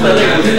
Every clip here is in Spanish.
Vamos fazer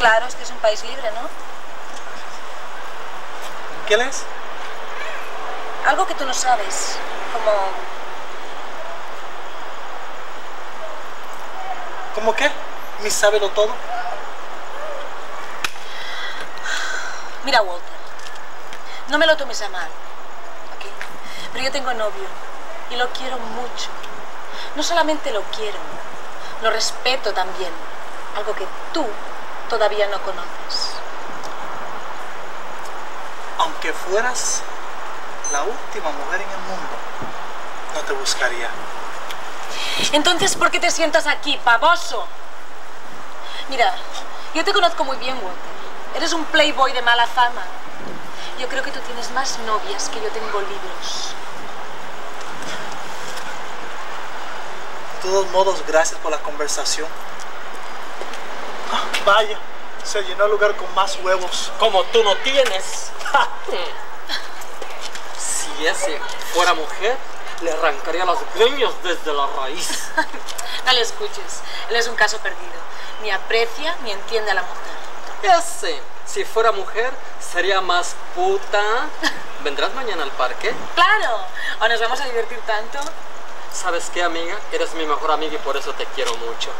Claro, es que es un país libre, ¿no? ¿Qué lees? Algo que tú no sabes, como... ¿Cómo qué? ¿Mi sábelo todo? Mira, Walter, no me lo tomes a mal, ¿ok? Pero yo tengo novio y lo quiero mucho. No solamente lo quiero, lo respeto también. algo que tú todavía no conoces. Aunque fueras la última mujer en el mundo, no te buscaría. Entonces, ¿por qué te sientas aquí, pavoso? Mira, yo te conozco muy bien, Walter. Eres un playboy de mala fama. Yo creo que tú tienes más novias que yo tengo libros. De todos modos, gracias por la conversación. Vaya, se llenó el lugar con más huevos. Como tú no tienes. si ese fuera mujer, le arrancaría los greños desde la raíz. No le escuches. Él es un caso perdido. Ni aprecia ni entiende a la mujer. Ese, si fuera mujer, sería más puta. ¿Vendrás mañana al parque? ¡Claro! ¿O nos vamos a divertir tanto? ¿Sabes qué, amiga? Eres mi mejor amiga y por eso te quiero mucho.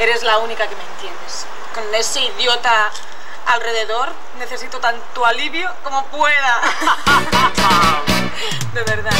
Eres la única que me entiendes. Con ese idiota alrededor, necesito tanto alivio como pueda. De verdad.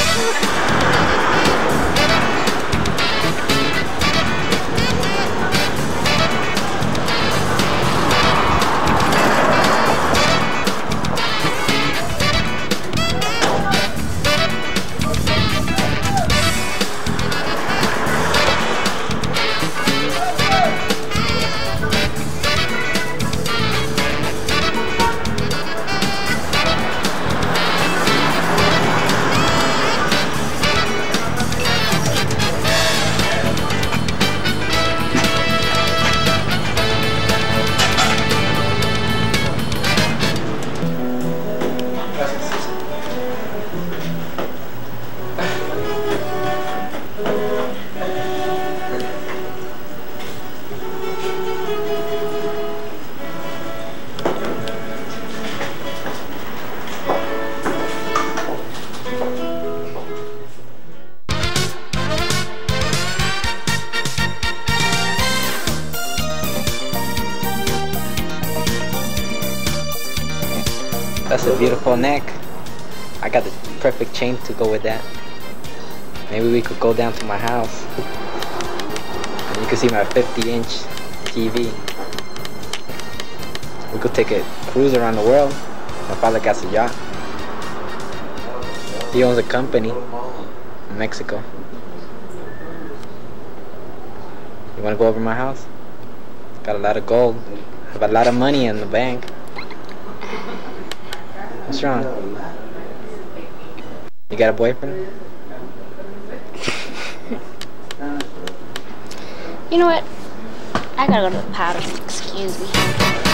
Chain to go with that. Maybe we could go down to my house. And you can see my 50 inch TV. We could take a cruise around the world. My father got a yacht. He owns a company in Mexico. You wanna go over my house? Got a lot of gold. Have a lot of money in the bank. What's wrong? You got a boyfriend? You know what? I gotta go to the powder. Excuse me.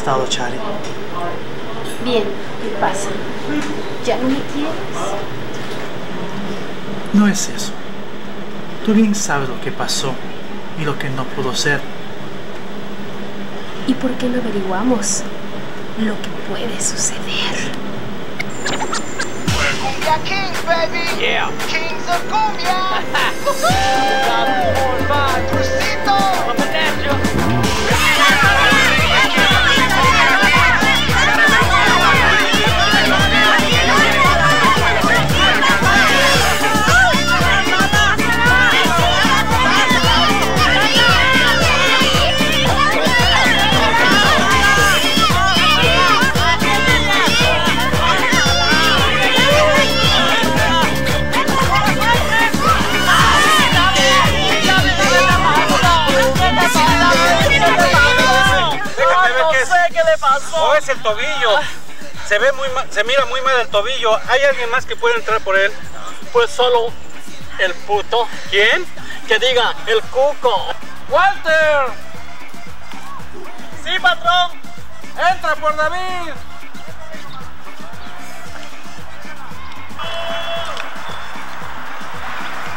Estado, Chari? Bien, ¿qué pasa? ¿Ya no me quieres? No es eso. Tú bien sabes lo que pasó y lo que no pudo ser. ¿Y por qué no averiguamos lo que puede suceder? Cumbia Kings, baby. Yeah. Kings of Cumbia. el tobillo. Se ve muy mal, se mira muy mal el tobillo. ¿Hay alguien más que pueda entrar por él? Pues solo el puto. ¿Quién? Que diga, el cuco. ¡Walter! Sí, patrón. ¡Entra por David!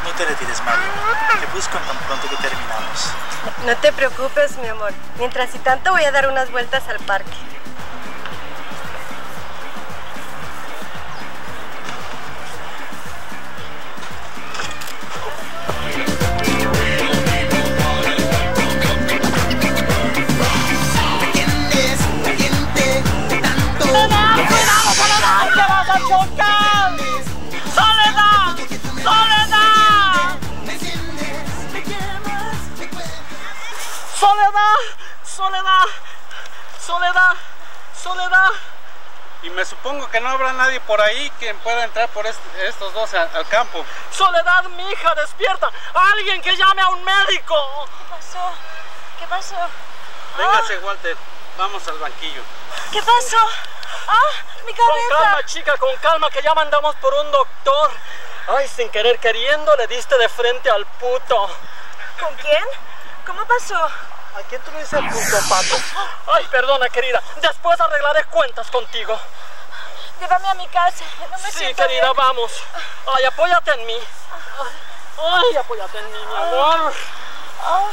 No te retires, Mario. Te busco tan pronto que terminamos. No te preocupes, mi amor. Mientras y tanto voy a dar unas vueltas al parque. ¡Soledad! ¡Soledad! ¡Soledad! Y me supongo que no habrá nadie por ahí que pueda entrar por est- estos dos al campo. ¡Soledad, mi hija, despierta! ¡Alguien que llame a un médico! ¿Qué pasó? ¿Qué pasó? Véngase, Walter. Vamos al banquillo. ¿Qué pasó? ¡Ah! ¡Mi Con cabeza! calma, chica, con calma, que ya mandamos por un doctor. Ay, sin querer queriendo, le diste de frente al puto. ¿Con quién? ¿Cómo pasó? ¿A quién tú le dices el puto, pato? Ay, perdona, querida. Después arreglaré cuentas contigo. Llévame a mi casa. No me Sí, querida, bien. vamos. Ay, apóyate en mí. Ay, apóyate en mí, mi amor. Oh.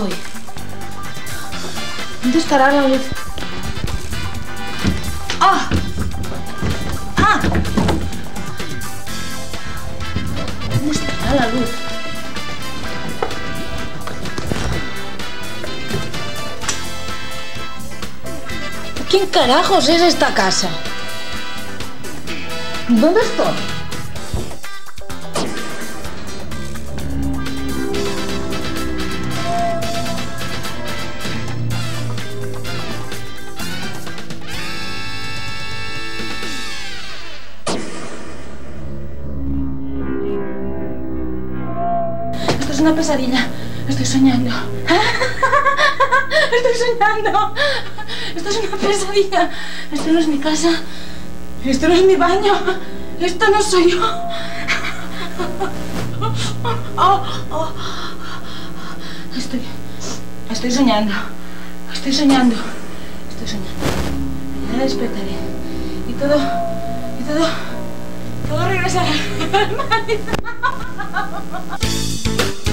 Estoy? ¿Dónde estará la luz? ¡Ah! ¡Ah! ¿Dónde estará la luz? ¿Quién carajos es esta casa? ¿Dónde estoy? Esto es una pesadilla. Esto no es mi casa. Esto no es mi baño. Esto no soy yo. Estoy. Estoy soñando. Estoy soñando. Estoy soñando. Mañana despertaré. Y todo. Y todo. Todo regresará. son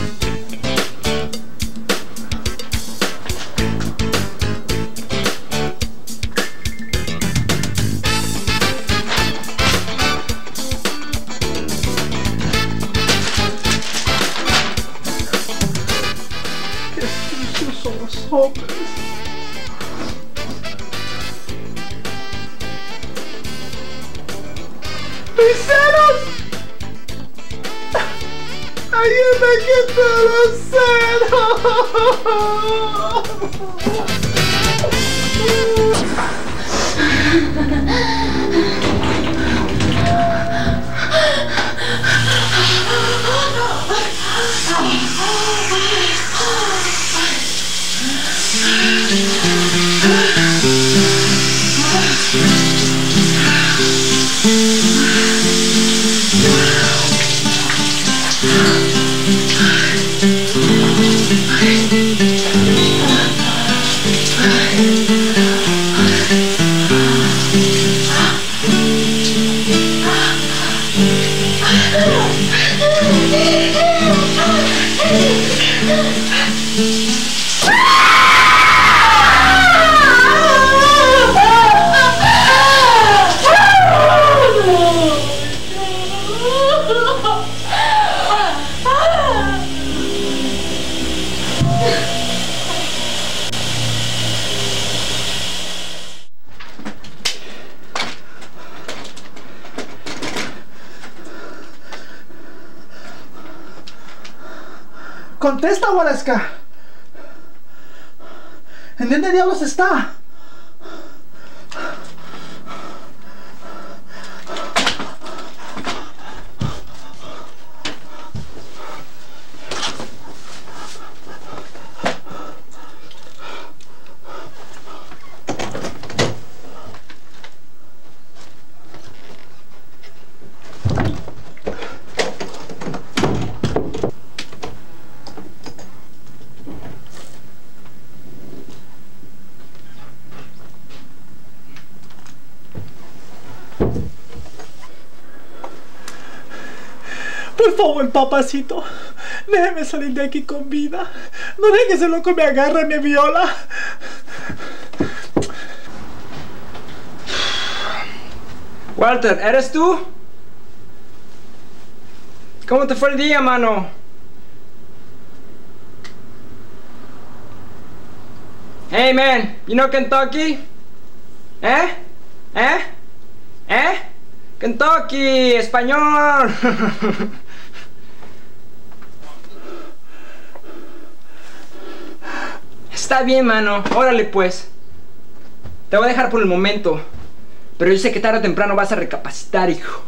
Contesta, Waleska. ¿En dónde diablos está? Por favor, papacito, déjeme salir de aquí con vida. No deje que ese loco me agarre y me viola. Walter, ¿eres tú? ¿Cómo te fue el día, mano? Hey, man, you know Kentucky? ¿Eh? ¿Eh? ¿Eh? Kentucky, español. Está bien, mano. Órale, pues. Te voy a dejar por el momento. Pero yo sé que tarde o temprano vas a recapacitar, hijo.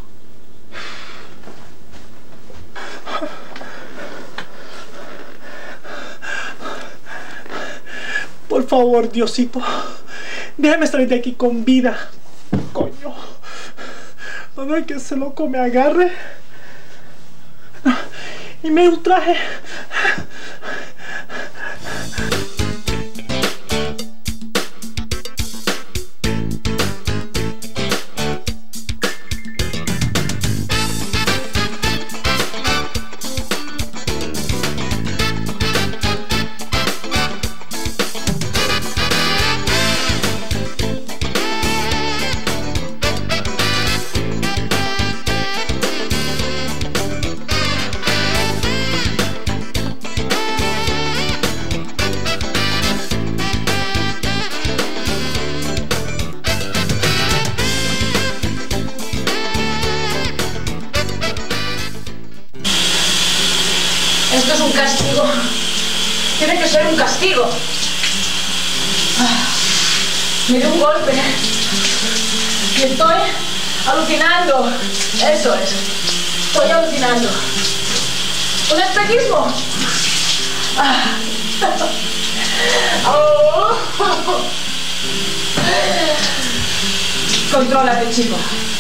Por favor, Diosito, déjame salir de aquí con vida. Coño. No deje que ese loco me agarre. Y me ultraje.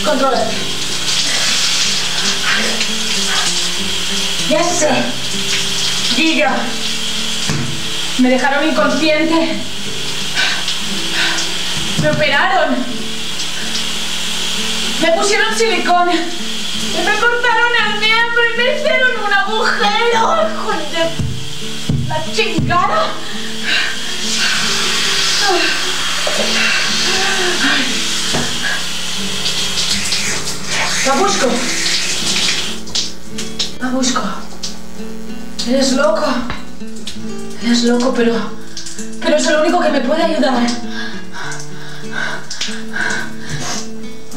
Contrólate. Ya sé. Giga. Me dejaron inconsciente. Me operaron. Me pusieron silicón. Me cortaron el miembro y me hicieron un agujero. Hijo de la chingada. Babushko. Babushko. Eres loco. Eres loco, pero... Pero es el único que me puede ayudar.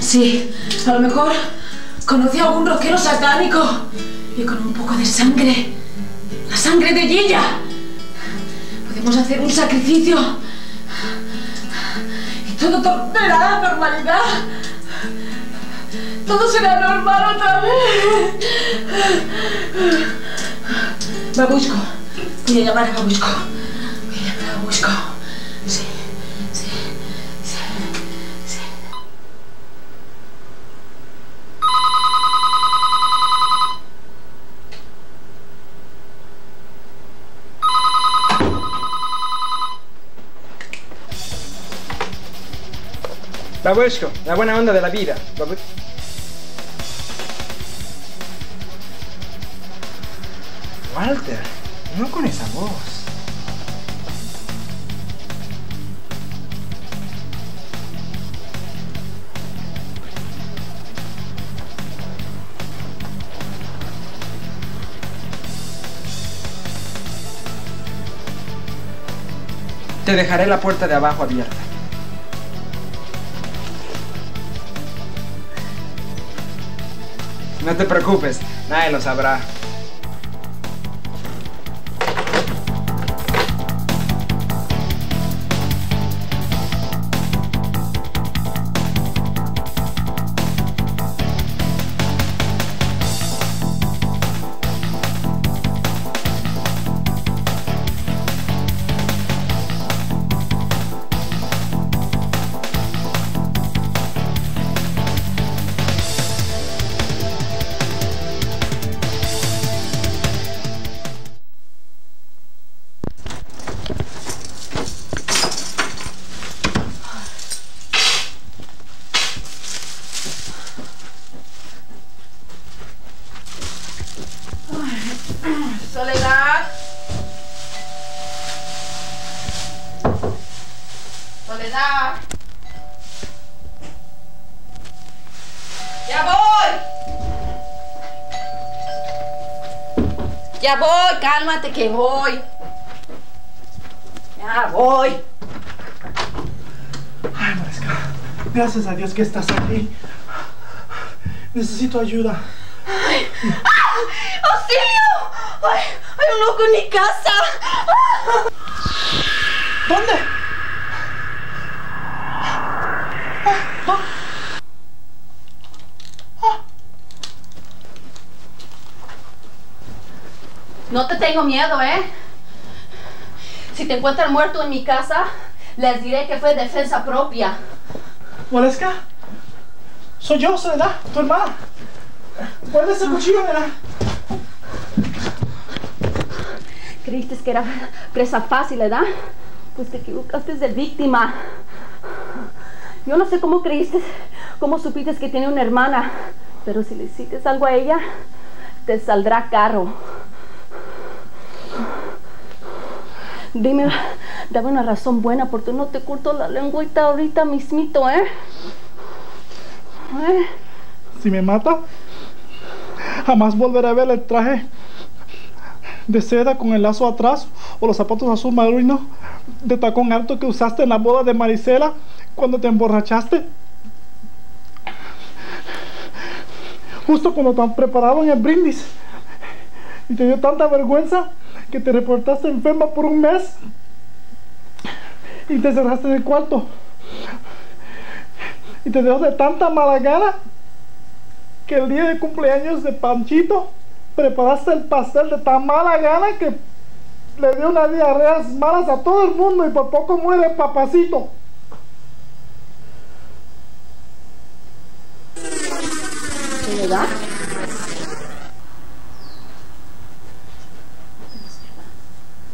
Sí, a lo mejor Conocí a algún rockero satánico y con un poco de sangre, la sangre de Gilla, podemos hacer un sacrificio y todo volverá a la normalidad. Todo será normal otra vez. Babushko, voy a llamar a Babushko. Voy a llamar a Babushko. Sí, sí, sí, sí. Babushko, la buena onda de la vida. Babu- Walter, no con esa voz. Te dejaré la puerta de abajo abierta. No te preocupes, nadie lo sabrá. Ya voy, cálmate que voy. Ya voy. Ay, Maresca, gracias a Dios que estás aquí. Necesito ayuda. ¡Ay! ¡Ah! ¡Auxilio! ¡Ay! ¡Hay un loco en mi casa! ¡Ah! ¿Dónde? No te tengo miedo, ¿eh? Si te encuentran muerto en mi casa, les diré que fue defensa propia. Moresca, soy yo, Soledad, tu hermana. Guarda ese cuchillo, nena. Creíste que era presa fácil, ¿verdad? Pues te equivocaste de víctima. Yo no sé cómo creíste, cómo supiste que tiene una hermana, pero si le hiciste algo a ella, te saldrá caro. Dime, dame una razón buena porque no te corto la lengüita ahorita mismito, ¿eh? ¿Eh? Si me mata, jamás volveré a ver el traje de seda con el lazo atrás o los zapatos azul marino de tacón alto que usaste en la boda de Marisela cuando te emborrachaste. Justo cuando te preparado en el brindis. Y te dio tanta vergüenza que te reportaste enferma por un mes y te cerraste en el cuarto. Y te dio de tanta mala gana que el día de cumpleaños de Panchito preparaste el pastel de tan mala gana que le dio unas diarreas malas a todo el mundo y por poco muere el papacito. ¿Verdad?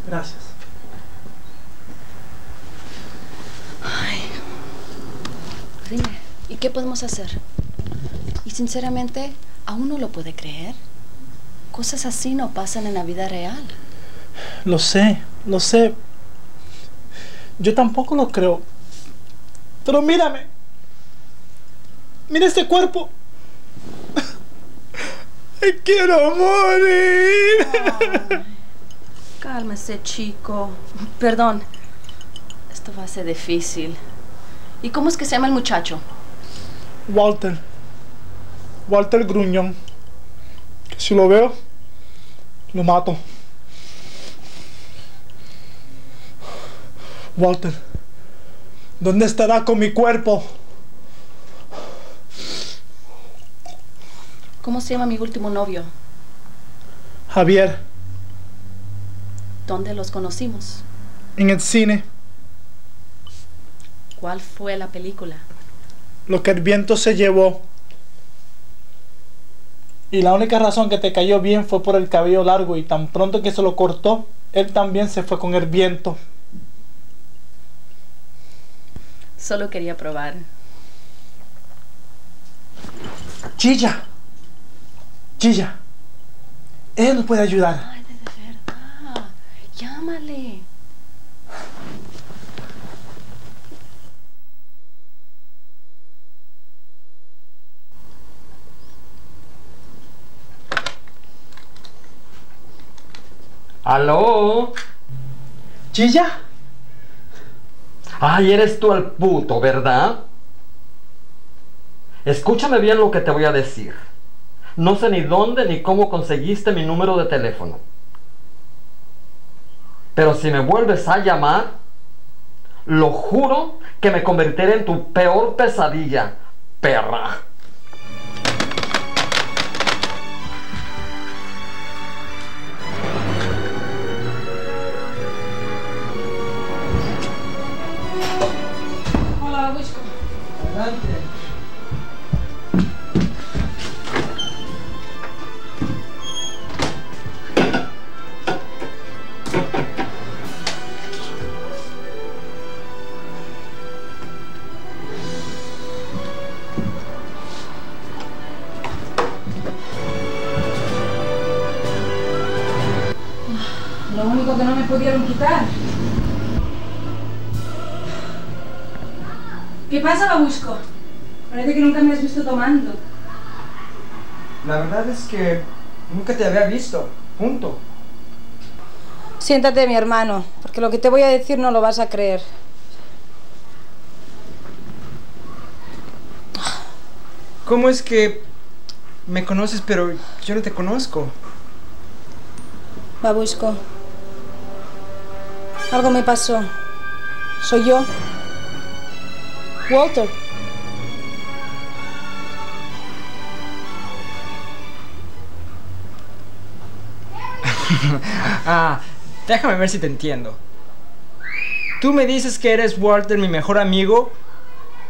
Gracias. Dime, ¿y qué podemos hacer? Y sinceramente, aún no lo puede creer. Cosas así no pasan en la vida real. Lo sé, lo sé. Yo tampoco lo creo. Pero mírame. Mira este cuerpo. Ay, quiero morir. Cálmese, chico. Perdón. Esto va a ser difícil. ¿Y cómo es que se llama el muchacho? Walter. Walter Gruñón. Que si lo veo, lo mato. Walter, ¿dónde estará con mi cuerpo? ¿Cómo se llama mi último novio? Javier, ¿Dónde los conocimos? en el cine, ¿Cuál fue la película? lo que el viento se llevó. Y la única razón que te cayó bien fue por el cabello largo y tan pronto que se lo cortó, él también se fue con el viento. Solo quería probar. Chilla. Chilla. Él nos puede ayudar. Llámale. ¿Aló? ¿Chilla? Ay, eres tú el puto, ¿verdad? Escúchame bien lo que te voy a decir. No sé ni dónde ni cómo conseguiste mi número de teléfono. Pero si me vuelves a llamar, lo juro que me convertiré en tu peor pesadilla, perra. Hola, Wisco. Adelante. ¿Qué pasa, Babusco? Parece que nunca me has visto tomando. La verdad es que nunca te había visto junto. Siéntate, mi hermano, porque lo que te voy a decir no lo vas a creer. ¿Cómo es que me conoces pero yo no te conozco? Babusco. Algo me pasó. Soy yo. Walter. ah, déjame ver si te entiendo. ¿Tú me dices que eres Walter, mi mejor amigo?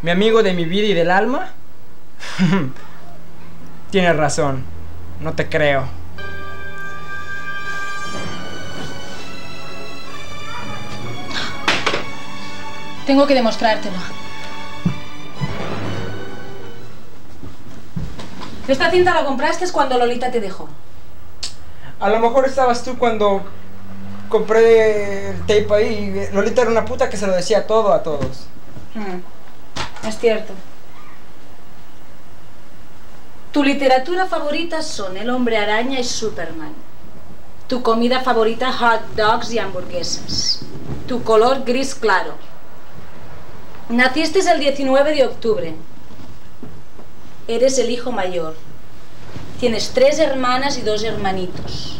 ¿Mi amigo de mi vida y del alma? Tienes razón. No te creo. Tengo que demostrártelo. Esta cinta la compraste cuando Lolita te dejó. A lo mejor estabas tú cuando compré el tape ahí. Lolita era una puta que se lo decía todo a todos. Mm, Es cierto. Tu literatura favorita son El hombre araña y Superman. Tu comida favorita hot dogs y hamburguesas. Tu color gris claro. Naciste el 19 de octubre. Eres el hijo mayor. Tienes tres hermanas y dos hermanitos.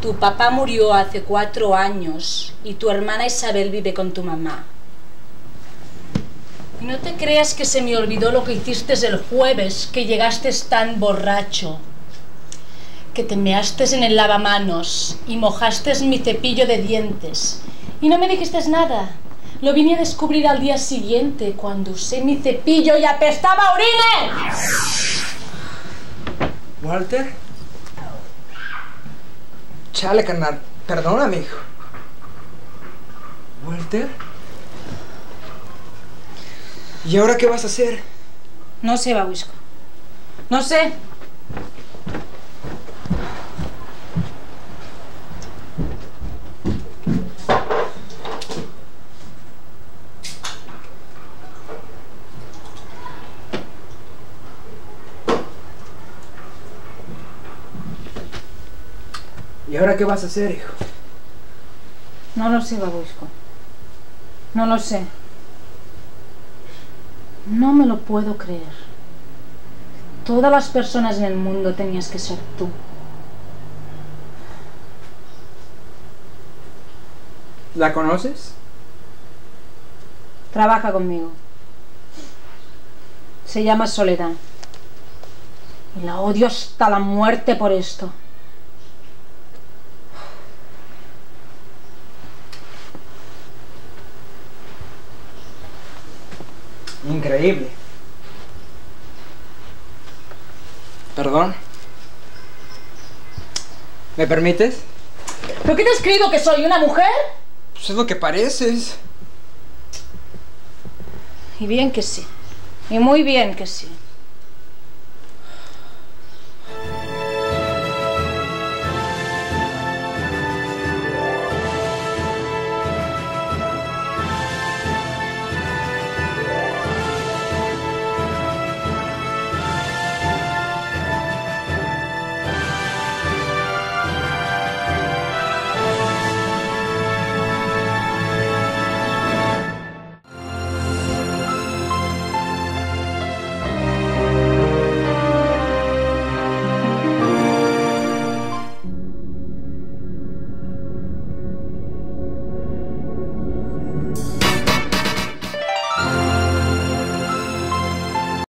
Tu papá murió hace cuatro años y tu hermana Isabel vive con tu mamá. Y no te creas que se me olvidó lo que hiciste el jueves, que llegaste tan borracho, que te measte en el lavamanos y mojaste mi cepillo de dientes. Y no me dijiste nada. Lo vine a descubrir al día siguiente, cuando usé mi cepillo y apestaba a orines. ¿Walter? Chale, carnal. Perdóname, hijo. ¿Walter? ¿Y ahora qué vas a hacer? No sé, Babusco. No sé. Qué vas a hacer, hijo? No lo sé, Babusco. No lo sé. No me lo puedo creer. todas las personas en el mundo tenías que ser tú. ¿La conoces? Trabaja conmigo. Se llama Soledad. Y la odio hasta la muerte por esto. Increíble. Perdón. ¿Me permites? ¿Pero qué te has creído que soy una mujer? Pues es lo que pareces. Y bien que sí. Y muy bien que sí.